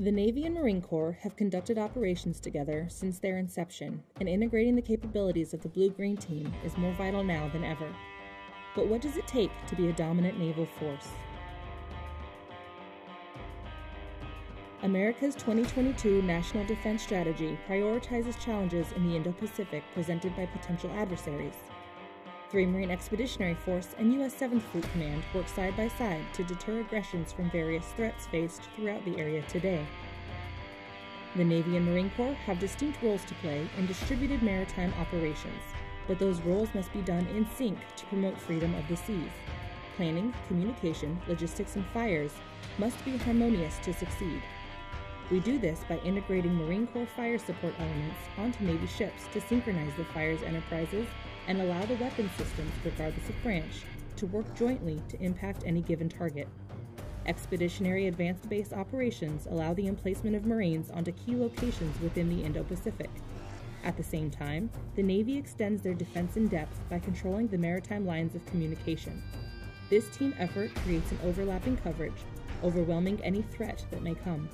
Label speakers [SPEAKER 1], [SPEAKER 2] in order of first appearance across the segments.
[SPEAKER 1] The Navy and Marine Corps have conducted operations together since their inception, and integrating the capabilities of the Blue Green Team is more vital now than ever. But what does it take to be a dominant naval force? America's 2022 National Defense Strategy prioritizes challenges in the Indo Pacific presented by potential adversaries. 3 Marine Expeditionary Force and U.S. 7th Fleet Command work side by side to deter aggressions from various threats faced throughout the area today. The Navy and Marine Corps have distinct roles to play in distributed maritime operations, but those roles must be done in sync to promote freedom of the seas. Planning, communication, logistics, and fires must be harmonious to succeed. We do this by integrating Marine Corps fire support elements onto Navy ships to synchronize the fire's enterprises and allow the weapon systems, regardless of branch, to work jointly to impact any given target. Expeditionary Advanced Base operations allow the emplacement of Marines onto key locations within the Indo Pacific. At the same time, the Navy extends their defense in depth by controlling the maritime lines of communication. This team effort creates an overlapping coverage, overwhelming any threat that may come.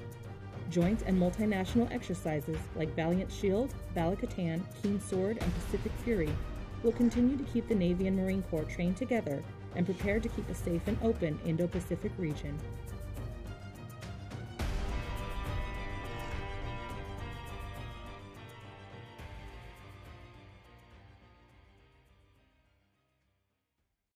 [SPEAKER 1] Joint and multinational exercises like Valiant Shield, Balikatan, Keen Sword, and Pacific Fury will continue to keep the Navy and Marine Corps trained together and prepared to keep a safe and open Indo Pacific region.